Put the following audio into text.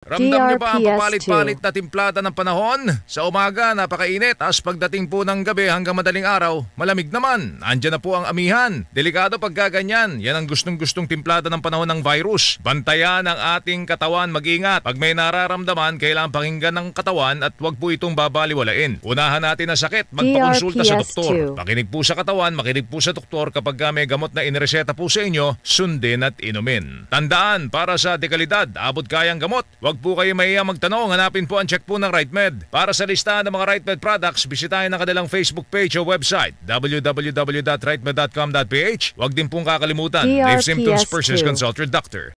Ramdam niyo ba ang DRPS2. papalit-palit na timplada ng panahon? Sa umaga, napakainit. As pagdating po ng gabi hanggang madaling araw, malamig naman. Andyan na po ang amihan. Delikado pag gaganyan. Yan ang gustong-gustong timplada ng panahon ng virus. Bantayan ang ating katawan, mag-ingat. Pag may nararamdaman, kailangan pakinggan ng katawan at huwag po itong babaliwalain. Unahan natin ang sakit, magpakonsulta sa doktor. DRPS2. Makinig po sa katawan, makinig po sa doktor kapag ka may gamot na inireseta po sa inyo, sundin at inumin. Tandaan, para sa dekalidad, abot kayang gamot. Huwag po kayo mahiya magtanong, hanapin po ang check po ng RightMed. Para sa listahan ng mga RightMed products, bisitahin ang kanilang Facebook page o website www.rightmed.com.ph. Huwag din pong kakalimutan, if symptoms DRPS2. persist, consult your doctor.